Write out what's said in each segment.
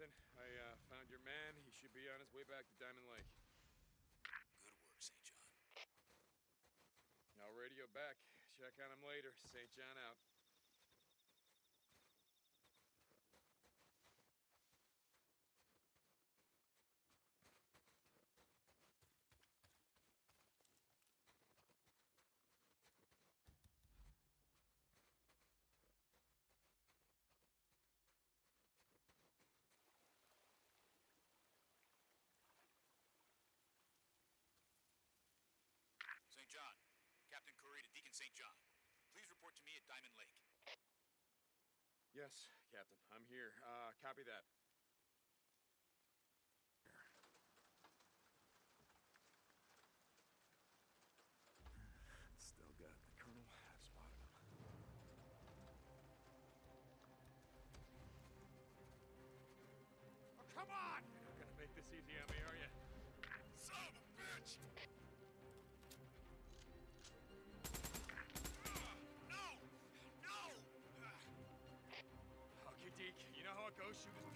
I uh, found your man. He should be on his way back to Diamond Lake. Good work, St. John. I'll radio back. Check on him later. St. John out. St. John. Captain Curry to Deacon St. John. Please report to me at Diamond Lake. Yes, Captain. I'm here. Uh, copy that. You know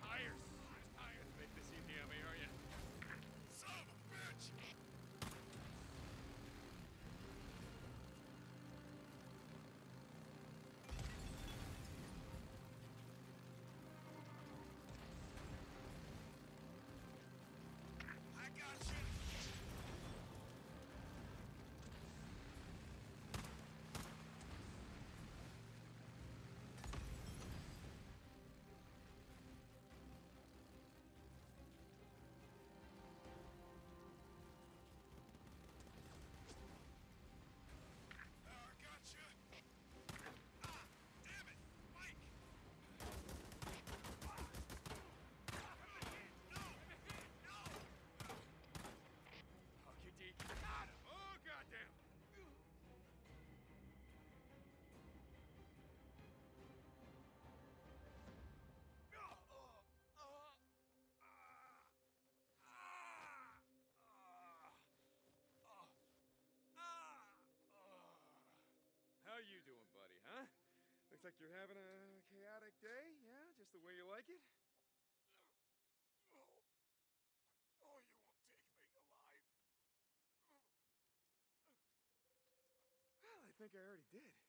doing, buddy, huh? Looks like you're having a chaotic day, yeah? Just the way you like it? Oh, oh, you won't take me alive. Well, I think I already did.